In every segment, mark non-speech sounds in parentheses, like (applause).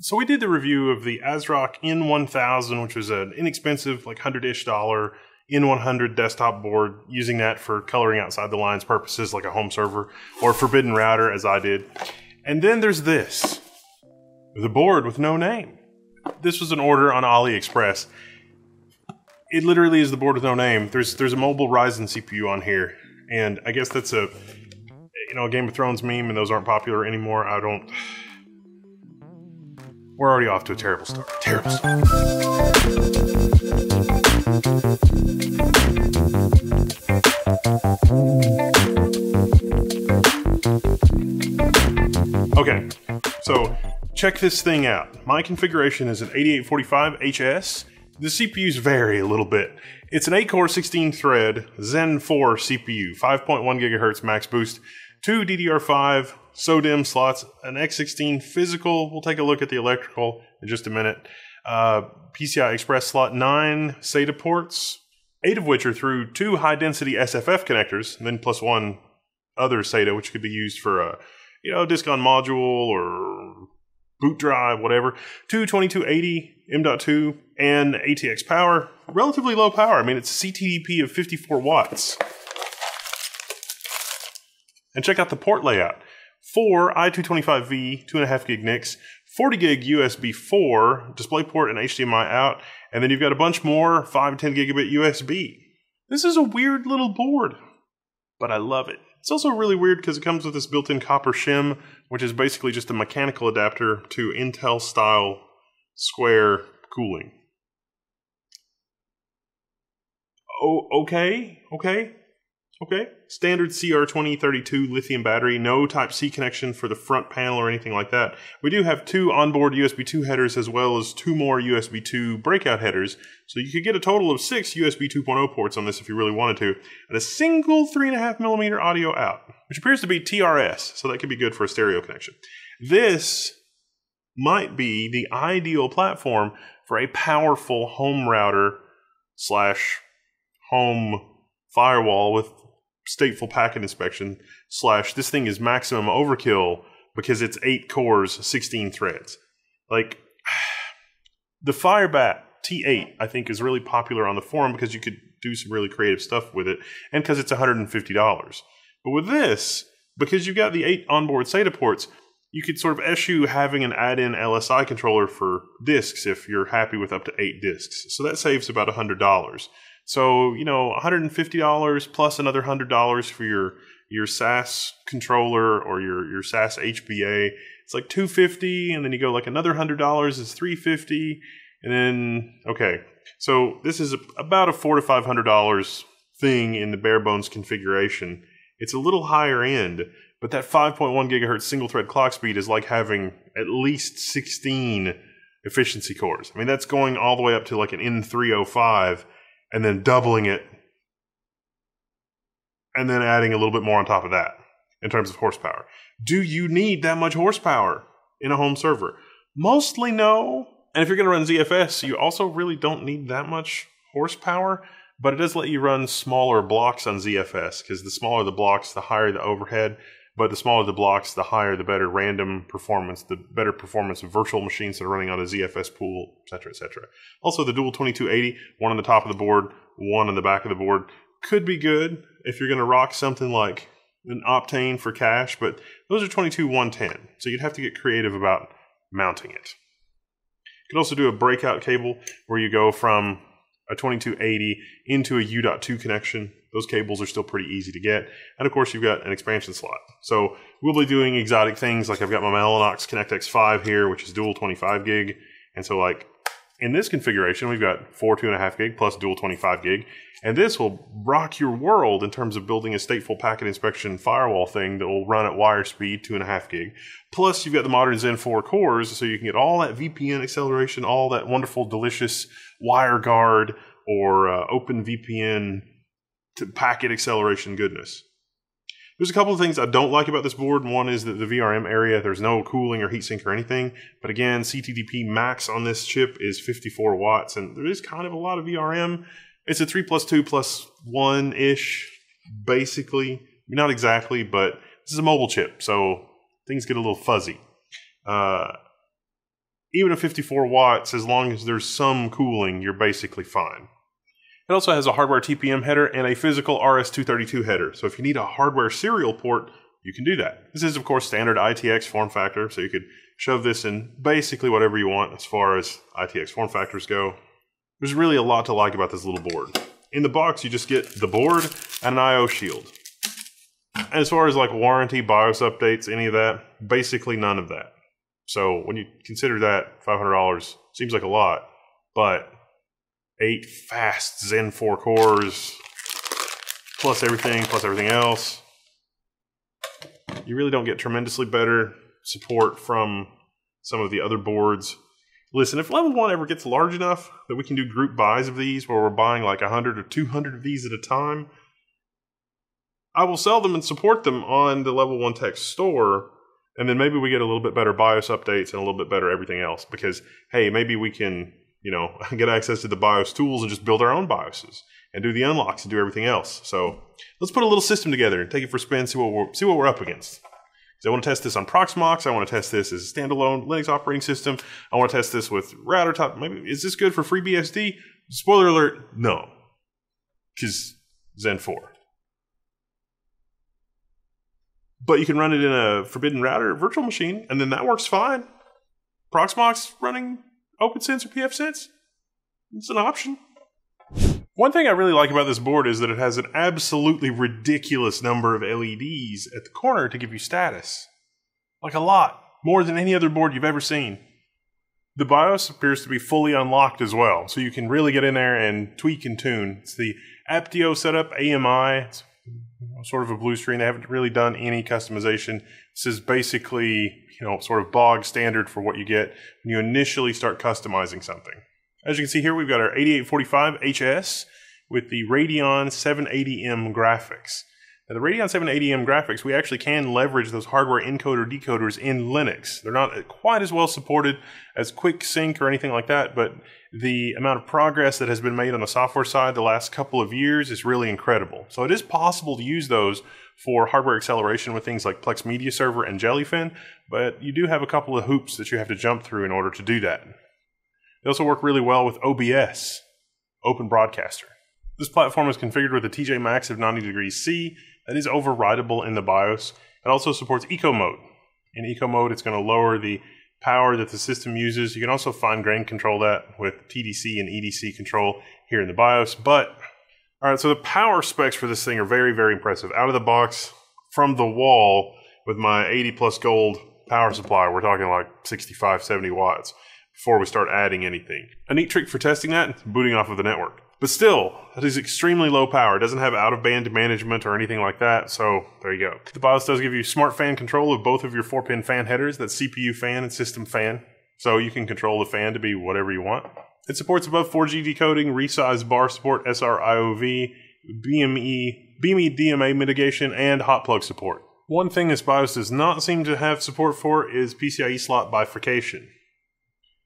So we did the review of the ASRock N1000, which was an inexpensive, like 100-ish dollar N100 desktop board, using that for coloring outside the lines purposes like a home server or Forbidden Router as I did. And then there's this, the board with no name. This was an order on AliExpress. It literally is the board with no name. There's there's a mobile Ryzen CPU on here, and I guess that's a you know a Game of Thrones meme, and those aren't popular anymore. I don't. We're already off to a terrible start. Terrible start. Okay, so check this thing out. My configuration is an 8845 HS. The CPUs vary a little bit. It's an 8 core, 16 thread Zen 4 CPU, 5.1 gigahertz max boost, two DDR5 SODIMM slots, an X16 physical. We'll take a look at the electrical in just a minute. Uh, PCI Express slot, nine SATA ports, eight of which are through two high density SFF connectors, and then plus one other SATA, which could be used for a you know disk on module or boot drive, whatever. Two 2280 M.2 and ATX power, relatively low power. I mean, it's a CTDP of 54 watts. And check out the port layout. Four i225V 2.5 gig NICs, 40 gig USB 4 DisplayPort and HDMI out, and then you've got a bunch more 5 and 10 gigabit USB. This is a weird little board, but I love it. It's also really weird because it comes with this built-in copper shim, which is basically just a mechanical adapter to Intel style square cooling. Oh, okay, okay. Okay. Standard CR2032 lithium battery, no Type C connection for the front panel or anything like that. We do have two onboard USB 2 headers as well as two more USB 2 breakout headers. So you could get a total of six USB 2.0 ports on this if you really wanted to, and a single 3.5 millimeter audio out, which appears to be TRS, so that could be good for a stereo connection. This might be the ideal platform for a powerful home router slash home firewall with stateful packet inspection slash this thing is maximum overkill because it's eight cores, 16 threads. Like (sighs) the Firebat T8, I think, is really popular on the forum because you could do some really creative stuff with it and because it's $150. But with this, because you've got the eight onboard SATA ports, you could sort of eschew having an add-in LSI controller for disks if you're happy with up to eight disks. So that saves about $100. So, you know, $150 plus another $100 for your your SAS controller or your your SAS HBA. It's like 250 and then you go like another $100 is 350 and then okay. So, this is a, about a 4 to $500 thing in the bare bones configuration. It's a little higher end, but that 5.1 gigahertz single thread clock speed is like having at least 16 efficiency cores. I mean, that's going all the way up to like an N305 and then doubling it and then adding a little bit more on top of that in terms of horsepower. Do you need that much horsepower in a home server? Mostly no. And if you're going to run ZFS, you also really don't need that much horsepower, but it does let you run smaller blocks on ZFS because the smaller the blocks, the higher the overhead. But the smaller the blocks, the higher the better random performance, the better performance of virtual machines that are running on a ZFS pool, etc., etc. Also, the dual 2280, one on the top of the board, one on the back of the board, could be good if you're going to rock something like an Optane for cache, but those are 22 110, so you'd have to get creative about mounting it. You could also do a breakout cable where you go from a 2280 into a U.2 connection those cables are still pretty easy to get. And of course, you've got an expansion slot. So we'll be doing exotic things like I've got my Mellanox Connect X5 here, which is dual 25 gig. And so like in this configuration, we've got four two and a half gig plus dual 25 gig. And this will rock your world in terms of building a stateful packet inspection firewall thing that will run at wire speed, two and a half gig. Plus, you've got the modern Zen 4 cores, so you can get all that VPN acceleration, all that wonderful, delicious WireGuard or uh, OpenVPN to packet acceleration goodness. There's a couple of things I don't like about this board. One is that the VRM area, there's no cooling or heatsink or anything. But again, CTDP max on this chip is 54 watts, and there is kind of a lot of VRM. It's a 3 plus 2 plus 1 ish, basically. Not exactly, but this is a mobile chip, so things get a little fuzzy. Uh, even at 54 watts, as long as there's some cooling, you're basically fine. It also has a hardware TPM header and a physical RS-232 header. So if you need a hardware serial port, you can do that. This is, of course, standard ITX form factor, so you could shove this in basically whatever you want as far as ITX form factors go. There's really a lot to like about this little board. In the box, you just get the board and an I.O. shield. And as far as like warranty, BIOS updates, any of that, basically none of that. So when you consider that $500 seems like a lot, but eight fast Zen 4 cores plus everything, plus everything else, you really don't get tremendously better support from some of the other boards. Listen, if level one ever gets large enough that we can do group buys of these where we're buying like 100 or 200 of these at a time, I will sell them and support them on the level one tech store. And then maybe we get a little bit better BIOS updates and a little bit better everything else because, hey, maybe we can, you know, (laughs) get access to the BIOS tools and just build our own BIOSes and do the unlocks and do everything else. So let's put a little system together and take it for a spin, see what we're, see what we're up against. So I want to test this on Proxmox. I want to test this as a standalone Linux operating system. I want to test this with router top. Maybe is this good for FreeBSD? Spoiler alert: no, because Zen 4. But you can run it in a Forbidden Router virtual machine, and then that works fine. Proxmox running OPNsense or pfSense. It's an option. One thing I really like about this board is that it has an absolutely ridiculous number of LEDs at the corner to give you status. Like a lot. More than any other board you've ever seen. The BIOS appears to be fully unlocked as well, so you can really get in there and tweak and tune. It's the Aptio setup, AMI. It's sort of a blue screen. They haven't really done any customization. This is basically, you know, sort of bog standard for what you get when you initially start customizing something. As you can see here, we've got our 8845 HS with the Radeon 780M graphics. Now, the Radeon 780M graphics, we actually can leverage those hardware encoder decoders in Linux. They're not quite as well supported as QuickSync or anything like that, but the amount of progress that has been made on the software side the last couple of years is really incredible. So it is possible to use those for hardware acceleration with things like Plex Media Server and Jellyfin, but you do have a couple of hoops that you have to jump through in order to do that. They also work really well with OBS, Open Broadcaster. This platform is configured with a TJ Max of 90 degrees C that is overridable in the BIOS. It also supports Eco Mode. In Eco Mode, it's going to lower the power that the system uses. You can also fine grain control that with TDC and EDC control here in the BIOS. But, all right, so the power specs for this thing are very, very impressive. Out of the box, from the wall, with my 80 plus gold power supply, we're talking like 65, 70 watts before we start adding anything. A neat trick for testing that, booting off of the network. But still, that is extremely low power. It doesn't have out of band management or anything like that, so there you go. The BIOS does give you smart fan control of both of your 4 pin fan headers that's CPU fan and system fan, so you can control the fan to be whatever you want. It supports above 4G decoding, resize bar support, SR-IOV, BME, BME DMA mitigation, and hot plug support. One thing this BIOS does not seem to have support for is PCIe slot bifurcation.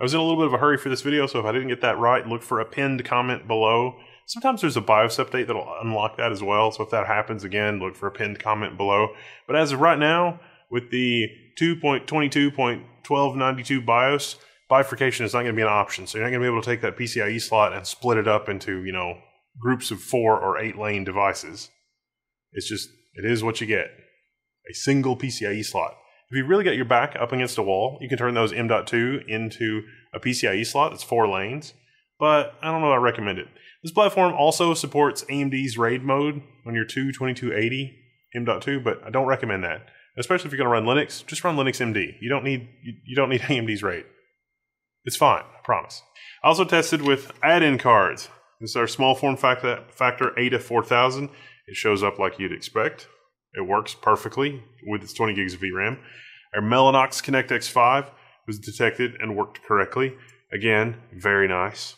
I was in a little bit of a hurry for this video, so if I didn't get that right, look for a pinned comment below. Sometimes there's a BIOS update that'll unlock that as well, so if that happens again, look for a pinned comment below. But as of right now, with the 2.22.1292 BIOS, bifurcation is not going to be an option. So you're not going to be able to take that PCIe slot and split it up into, you know, groups of four or eight lane devices. It's just, it is what you get. A single PCIe slot. If you really got your back up against a wall, you can turn those M.2 into a PCIe slot that's four lanes. But I don't know I recommend it. This platform also supports AMD's RAID mode on your 22280 M.2, but I don't recommend that. Especially if you're going to run Linux, just run Linux MD. You don't need you, you don't need (laughs) AMD's RAID. It's fine, I promise. I also tested with add-in cards. This is our small form factor, factor Ada 4000. It shows up like you'd expect. It works perfectly with its 20 gigs of VRAM. Our Mellanox Connect X5 was detected and worked correctly. Again, very nice.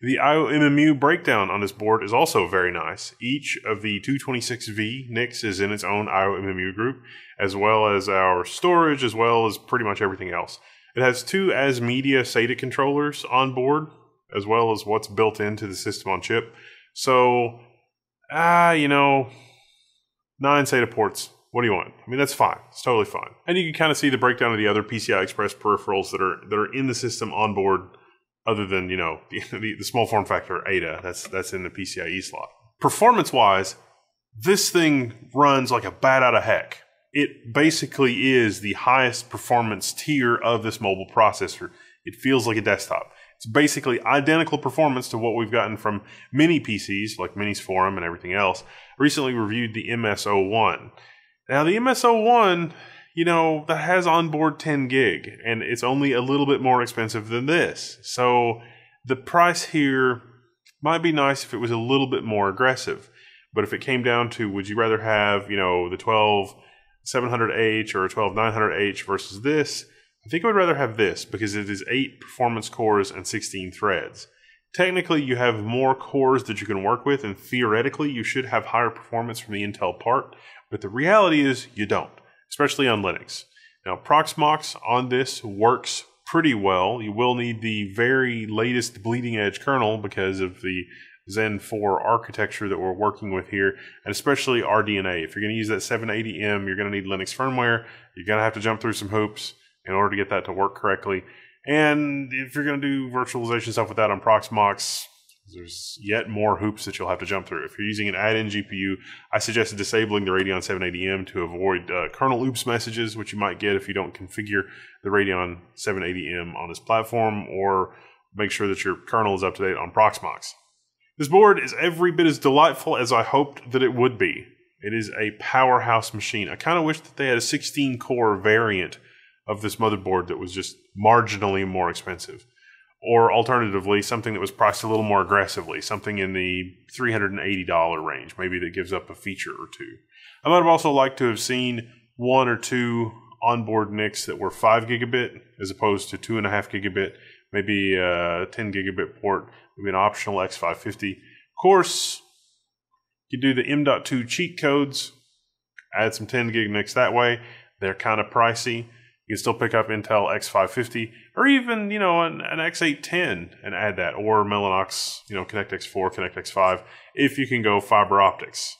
The IOMMU breakdown on this board is also very nice. Each of the 226V NICs is in its own IOMMU group, as well as our storage, as well as pretty much everything else. It has two ASMedia SATA controllers on board, as well as what's built into the system on chip. So, ah, uh, you know, nine SATA ports What do you want? I mean, that's fine. It's totally fine. And you can kind of see the breakdown of the other PCI Express peripherals that are that are in the system on board, other than you know (laughs) the, the, the small form factor Ada. That's that's in the PCIe slot. Performance wise, this thing runs like a bat out of heck. It basically is the highest performance tier of this mobile processor. It feels like a desktop. It's basically identical performance to what we've gotten from mini PCs like Minisforum and everything else. Recently reviewed the MS01. Now the MS01, you know, that has onboard 10 gig, and it's only a little bit more expensive than this. So the price here might be nice if it was a little bit more aggressive. But if it came down to would you rather have, you know, the 12 700H or a 12 900H versus this, I think I would rather have this because it is 8 performance cores and 16 threads. Technically, you have more cores that you can work with, and theoretically, you should have higher performance from the Intel part, but the reality is you don't, especially on Linux. Now, Proxmox on this works pretty well. You will need the very latest bleeding edge kernel because of the Zen 4 architecture that we're working with here, and especially RDNA. If you're going to use that 780M, you're going to need Linux firmware. You're going to have to jump through some hoops in order to get that to work correctly. And if you're going to do virtualization stuff with that on Proxmox, there's yet more hoops that you'll have to jump through. If you're using an add-in GPU, I suggest disabling the Radeon 780M to avoid uh, kernel oops messages, which you might get if you don't configure the Radeon 780M on this platform, or make sure that your kernel is up to date on Proxmox. This board is every bit as delightful as I hoped that it would be. It is a powerhouse machine. I kind of wish that they had a 16 core variant of this motherboard that was just marginally more expensive or alternatively, something that was priced a little more aggressively, something in the $380 range, maybe that gives up a feature or two. I might have also liked to have seen one or two onboard NICs that were 5 gigabit as opposed to 2.5 gigabit, maybe a 10 gigabit port, maybe an optional X550. Of course, you do the M.2 cheat codes, add some 10 gig NICs that way. They're kind of pricey. You can still pick up Intel X550 or even, you know, an, an X810 and add that or Mellanox, you know, Connect X4, Connect X5 if you can go fiber optics.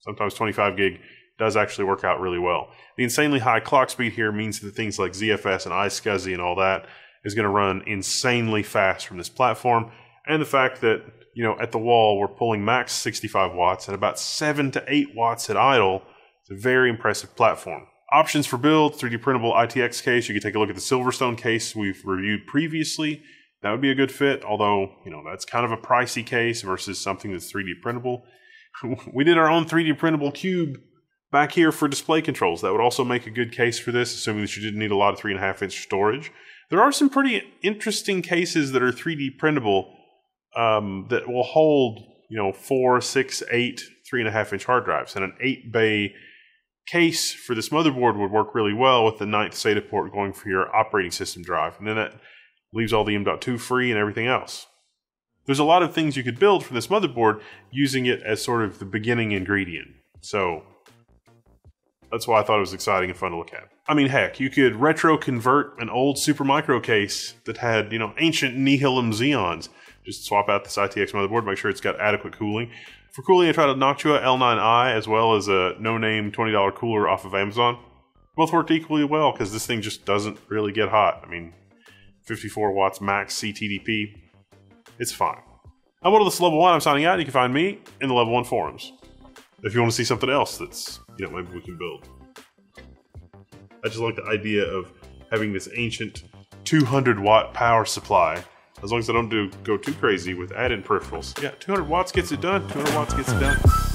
Sometimes 25 gig does actually work out really well. The insanely high clock speed here means that things like ZFS and iSCSI and all that is going to run insanely fast from this platform. And the fact that, you know, at the wall we're pulling max 65 watts and about 7 to 8 watts at idle. It's a very impressive platform. Options for build, 3D printable ITX case. You can take a look at the Silverstone case we've reviewed previously. That would be a good fit, although, you know, that's kind of a pricey case versus something that's 3D printable. (laughs) we did our own 3D printable cube back here for display controls. That would also make a good case for this, assuming that you didn't need a lot of 3.5 inch storage. There are some pretty interesting cases that are 3D printable um, that will hold, you know, four, six, eight, three and a half inch hard drives and an eight bay case for this motherboard would work really well with the ninth SATA port going for your operating system drive. And then that leaves all the M.2 free and everything else. There's a lot of things you could build for this motherboard using it as sort of the beginning ingredient. So that's why I thought it was exciting and fun to look at. I mean, heck, you could retro convert an old Supermicro case that had, you know, ancient Nehalem Xeons. Just swap out this ITX motherboard, make sure it's got adequate cooling, for cooling, I tried a Noctua L9i as well as a no-name $20 cooler off of Amazon. Both worked equally well because this thing just doesn't really get hot. I mean, 54 watts max CTDP. It's fine. I'm Wendell this level one. I'm signing out. You can find me in the level one forums. If you want to see something else that's, you know, maybe we can build. I just like the idea of having this ancient 200 watt power supply as long as I don't do go too crazy with add-in peripherals. Yeah, 200 watts gets it done. 200 watts gets it done.